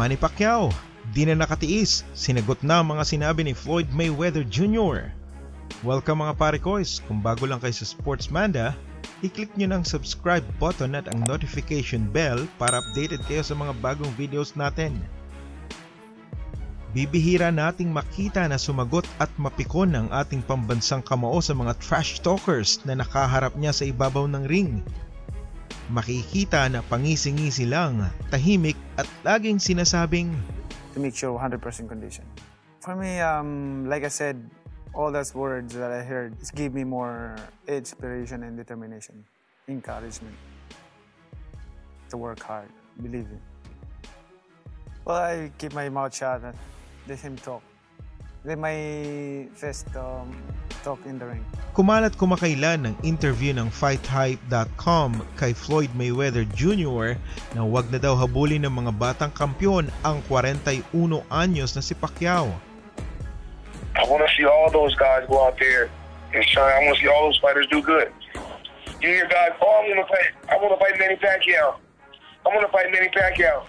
Manny Pacquiao, di na nakatiis, sinagot na ang mga sinabi ni Floyd Mayweather Jr. Welcome mga pare koys, kung bago lang kayo sa Sports Manda, i-click nyo ng subscribe button at ang notification bell para updated kayo sa mga bagong videos natin. Bibihira nating makita na sumagot at mapikon ang ating pambansang kamao sa mga trash talkers na nakaharap niya sa ibabaw ng ring. Makikita na pangisi-ngisi lang, tahimik at laging sinasabing to make sure 100% condition. For me, um, like I said, all those words that I heard gave me more inspiration and determination, encouragement to work hard, believe it. Well, I keep my mouth shut let him talk. Let my fist um, talk in the ring. Kumalat kumakailan ng interview ng FightHype.com kay Floyd Mayweather Jr. na wag na daw habulin ng mga batang kampyon ang 41 anyos na si Pacquiao. I want to see all those guys go out there and shine. I want to see all those fighters do good. You hear guys, oh, I'm going to fight. I want to fight Manny Pacquiao. I want to fight Manny Pacquiao.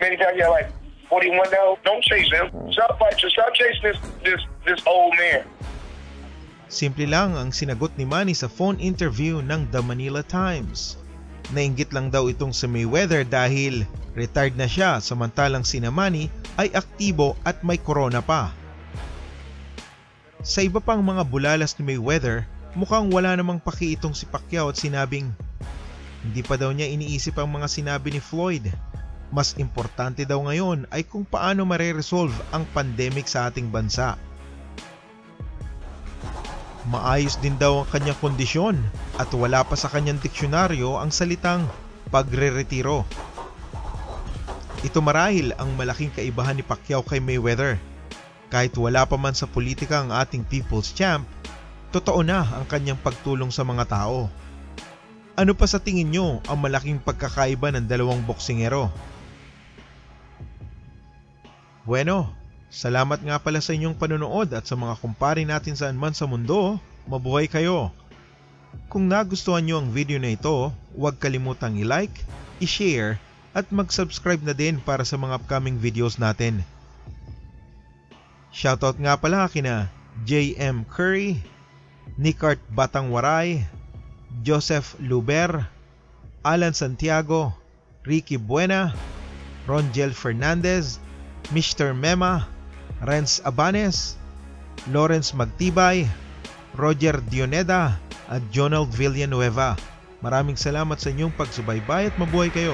Manny Pacquiao, like 41 now. Don't chase him. Stop fighting. Stop chasing this this this old man. Simple lang ang sinagot ni Manny sa phone interview ng The Manila Times. Nainggit lang daw itong sa Mayweather dahil retired na siya samantalang si Manny ay aktibo at may corona pa. Sa iba pang mga bulalas ni Mayweather, mukhang wala namang paki itong si Pacquiao at sinabing hindi pa daw niya iniisip ang mga sinabi ni Floyd. Mas importante daw ngayon ay kung paano mare-resolve ang pandemic sa ating bansa. Maayos din daw ang kanyang kondisyon at wala pa sa kanyang diksyonaryo ang salitang pagre-retiro. Ito marahil ang malaking kaibahan ni Pacquiao kay Mayweather. Kahit wala pa man sa politika ang ating people's champ, totoo na ang kanyang pagtulong sa mga tao. Ano pa sa tingin nyo ang malaking pagkakaiba ng dalawang boksingero? Bueno, salamat nga pala sa inyong panonood at sa mga kumpare natin saan man sa mundo, mabuhay kayo! Kung nagustuhan nyo ang video na ito, huwag kalimutang i-like, i-share at mag-subscribe na din para sa mga upcoming videos natin. Shoutout nga pala kina JM Curry, Nicart Batangwaray, Joseph Luber, Alan Santiago, Ricky Buena, Ronjel Fernandez, Mr. Mema, Renz Abanes, Lawrence Magtibay, Roger Dioneda at Jonald Villanueva. Maraming salamat sa inyong pagsubaybay at mabuhay kayo.